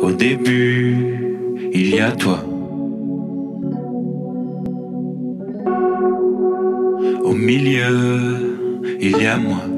Au début, il y a toi. Au milieu, il y a moi.